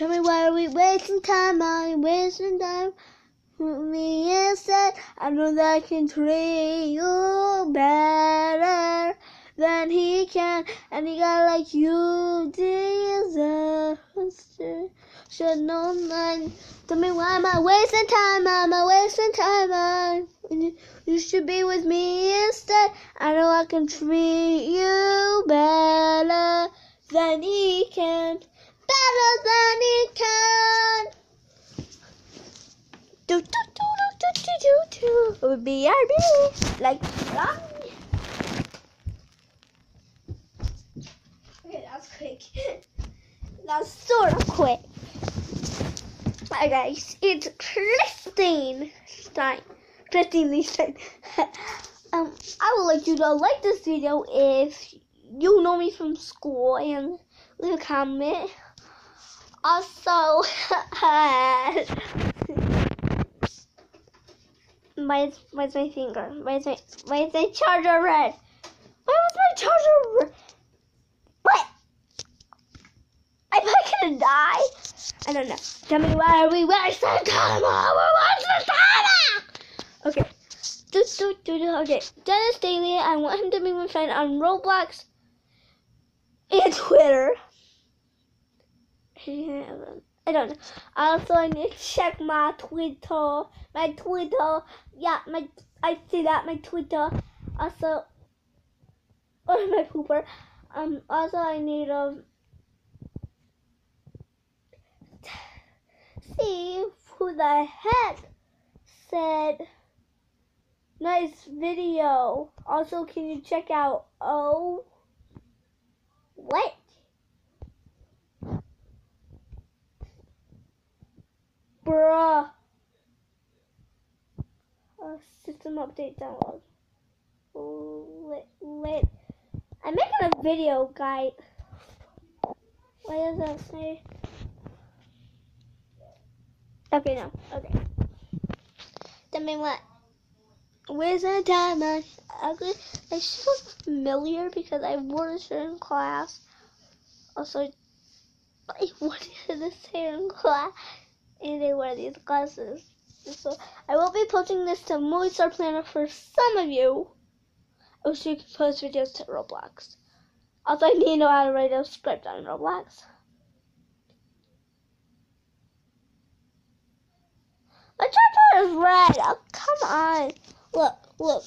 Tell me why are we wasting time? Are we wasting time? Me instead. I know that I can treat you better than he can, and he got like you deserve. Should know mine. Tell me why am I wasting time? Am I wasting time? I, you, you should be with me instead. I know I can treat you better than he can. Better than he can. Do do do do do do do do. BRB like Ronnie. Okay, that's quick. that's sort of quick. Hi guys, it's Christine Stein. Christine Stein. um, I would like you to like this video if you know me from school and leave a comment. Also, why is, why is my finger? Why is my, why is my charger red? Why was my charger red? What? Am I gonna die? I don't know. Tell me why are we wasting time? We're wasting time! Okay. Do, do, do, do. Okay. Dennis Daly, I want him to be my friend on Roblox and Twitter. I don't know. Also, I need to check my Twitter. My Twitter. Yeah, my I see that my Twitter. Also, or my pooper. Um. Also, I need um see who the heck said nice video. Also, can you check out oh what? Bruh. Uh, system update download. Lit, lit. I'm making a video, guy. What does that say? Okay, no. Okay. Tell me what. Where's the diamond? Ugly. I should look familiar because I wore this hair in class. Also, I wore this hair in class, and they wear these glasses. So I will be posting this to MovieStarPlanet for some of you. Oh, also, you can post videos to Roblox. Also, I need to know how to write a script on Roblox. My charger is red. Oh, come on. Look, look.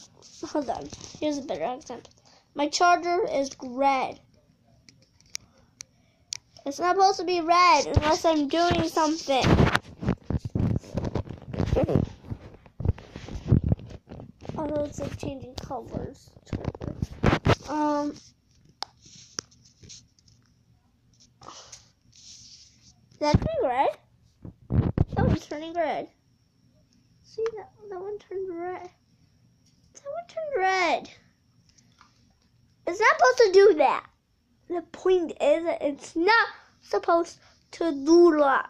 Hold on. Here's a better example. My charger is red. It's not supposed to be red unless I'm doing something. Although it's like changing colors. Um. That turning red? That one's turning red. See that that one turned red. That one turned red. It's not supposed to do that. The point is that it's not supposed to do that.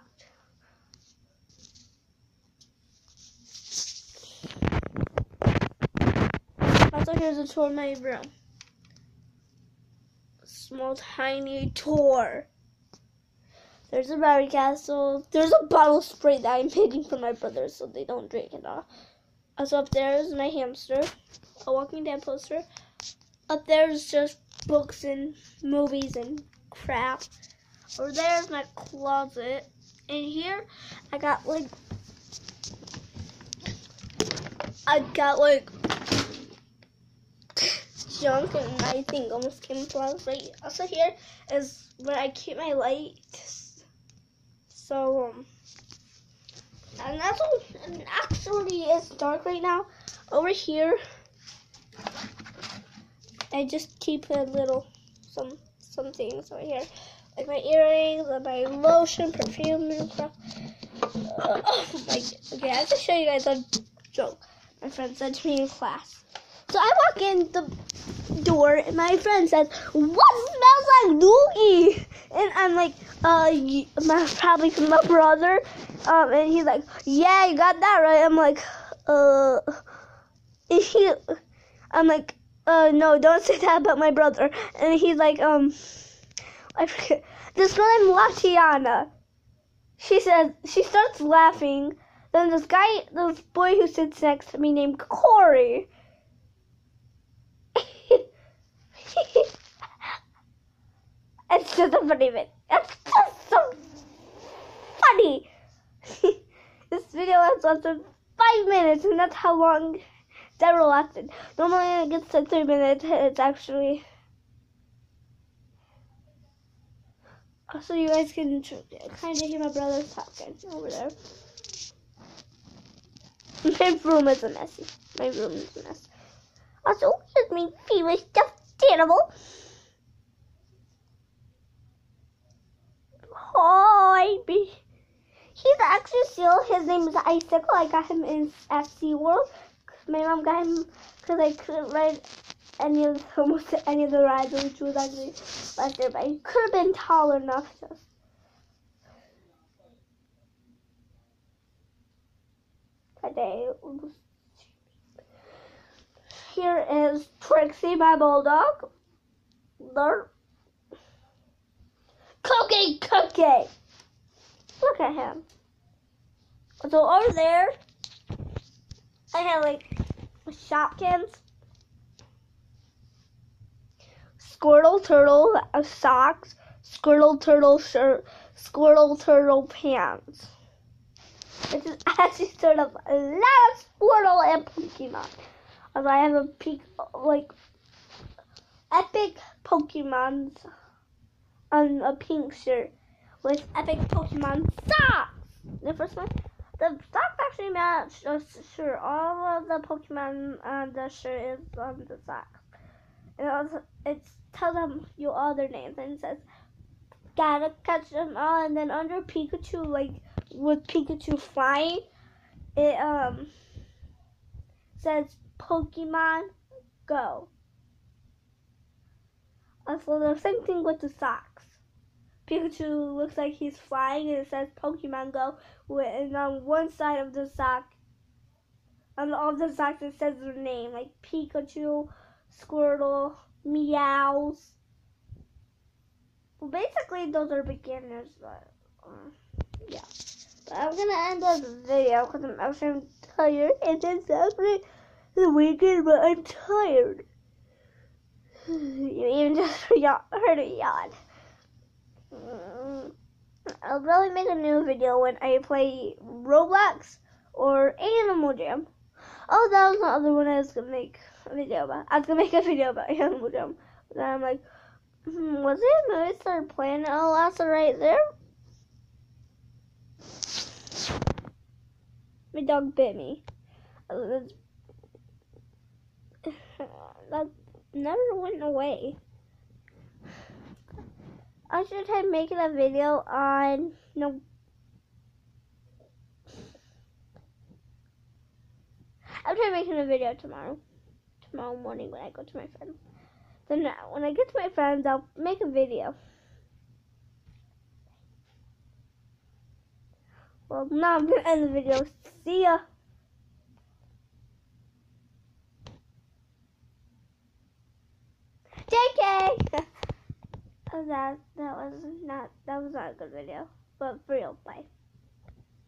Also, here's a tour of my room. Small, tiny tour. There's a Barbie castle. There's a bottle of spray that I'm hiding from my brothers so they don't drink it all. Also, up there is my hamster, a Walking Dead poster. Up there is just books and movies and crap. Over there is my closet. And here, I got like, I got like junk and my thing almost came flawless. Right. Also here is where I keep my lights. So um, and that's what, and actually it's dark right now. Over here, I just keep a little some some things over here, like my earrings and my lotion, perfume, and stuff. Uh, oh my! god. Okay, I have to show you guys a joke my friend said to me in class. So I walk in the door and my friend says, "What smells like dookie?" And I'm like, "Uh, my, probably from my brother." Um, and he's like, "Yeah, you got that right." I'm like, "Uh," and he, I'm like, "Uh, no, don't say that about my brother." And he's like, "Um, I forget. This girl named Latiana." she says she starts laughing. Then this guy, this boy who sits next to me named Corey. it's just a funny bit. It's just so funny. this video has lasted five minutes, and that's how long Deborah lasted. Normally it gets to three minutes. It's actually so you guys can kind of hear my brother talking over there. My room is a mess. My room is a mess. Also, here's my favorite stuffed animal. Hi, he's actually still. His name is Icicle. I got him in SeaWorld. My mom got him because I couldn't ride any of almost any of the rides, which was actually left there, but he could have been tall enough to. Today, here is Trixie, my bulldog. There. Cookie, cookie. Look at him. So over there, I have like Shopkins Squirtle Turtle socks, Squirtle Turtle shirt, Squirtle Turtle pants. Which is actually sort of a lot of Squirtle and Pokemon. As I have a peak, like, epic Pokemons on a pink shirt with epic Pokemon socks. The first one, the socks actually match the shirt. All of the Pokemon on the shirt is on the socks. And also, it's tell them your other names and says gotta catch them all and then under Pikachu like with Pikachu flying it um says Pokemon Go. Also the same thing with the socks. Pikachu looks like he's flying and it says Pokemon Go and on one side of the sock on all the socks it says their name like Pikachu, Squirtle, Meowth. Well, basically, those are beginners, but uh, yeah. But I'm gonna end up the video because I'm actually tired, and it's actually the weekend, but I'm tired. you even just heard a yawn. Mm, I'll probably make a new video when I play Roblox or Animal Jam. Oh, that was the other one I was gonna make a video about. I was gonna make a video about Animal Jam. But then I'm like, hmm, was it a Mr. Planet Alaska right there? My dog bit me. Uh, that never went away. I should try making a video on no I'm trying making a video tomorrow tomorrow morning when I go to my friends. Then uh, when I get to my friends, I'll make a video. Well, now I'm to end the video. See ya. JK! oh, that, that was not, that was not a good video. But for real, bye.